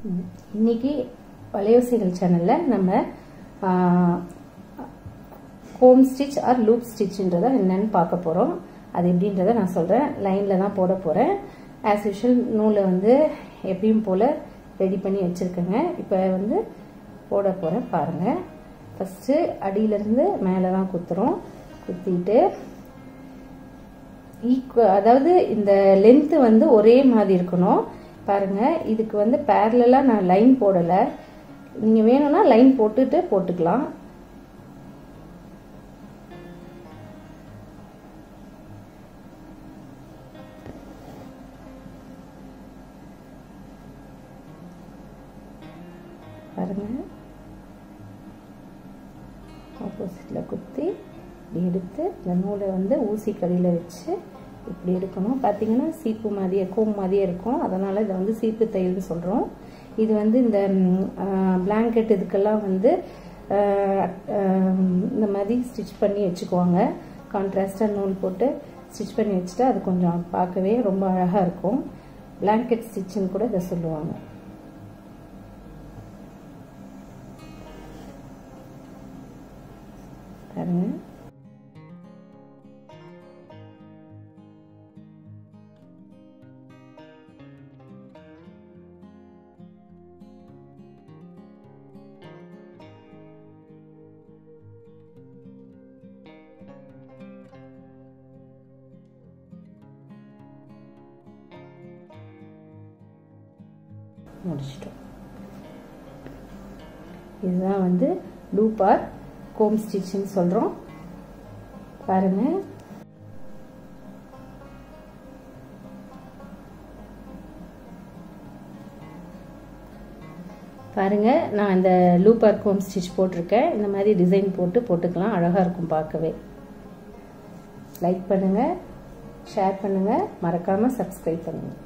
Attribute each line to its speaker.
Speaker 1: இன்னைக்கு வளையோசைகள் சேனலில் நம்ம ஹோம் ஸ்டிச் ஆர் லூப் ஸ்டிச்சுன்றத என்னன்னு பார்க்க போகிறோம் அது எப்படின்றத நான் சொல்கிறேன் லைனில் தான் போட போகிறேன் ஆஸ் யூஷுவல் நூலை வந்து எப்பயும் போல் ரெடி பண்ணி வச்சுருக்கேங்க. இப்போ வந்து போட போகிறேன் பாருங்கள் ஃபஸ்ட்டு அடியிலேருந்து மேலே தான் குத்துறோம். குத்திட்டு ஈக்குவ அதாவது இந்த லென்த்து வந்து ஒரே மாதிரி இருக்கணும். பாருங்க இதுக்கு வந்து பேரலாக நான் லைன் போடலை. நீங்கள் வேணும்னா லைன் போட்டுட்டு போட்டுக்கலாம். பாருங்க. ஆப்போசிட்டில் குத்தி எடுத்து இந்த நூலை வந்து ஊசி கடியில் வச்சு இப்படி எடுக்கணும். பார்த்தீங்கன்னா சீப்பு மாதிரியே கோம் மாதிரியே இருக்கும். அதனால் இதை வந்து சீப்பு தையல்னு சொல்கிறோம் இது வந்து இந்த பிளாங்கெட் இதுக்கெல்லாம் வந்து இந்த மாதிரி ஸ்டிச் பண்ணி வச்சுக்குவாங்க. கான்ட்ராஸ்டாக நூல் போட்டு ஸ்டிச் பண்ணி வச்சுட்டு அது கொஞ்சம் பார்க்கவே ரொம்ப அழகாக இருக்கும். பிளாங்கெட் ஸ்டிச்சுன்னு கூட இதை சொல்லுவாங்க. பாருங்க. முடிச்சிட்டோம். இதுதான் வந்து லூப் ஆர் கோம் ஸ்டிச்னு சொல்கிறோம் பாருங்க. பாருங்க நான் இந்த லூப் கோம் ஸ்டிச் போட்டிருக்கேன். இந்த மாதிரி டிசைன் போட்டு போட்டுக்கலாம். அழகாக இருக்கும் பார்க்கவே. லைக் பண்ணுங்கள் ஷேர் பண்ணுங்கள் மறக்காமல் சப்ஸ்கிரைப் பண்ணுங்கள்